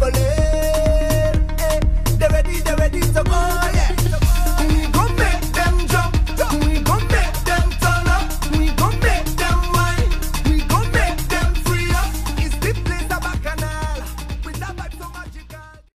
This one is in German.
volé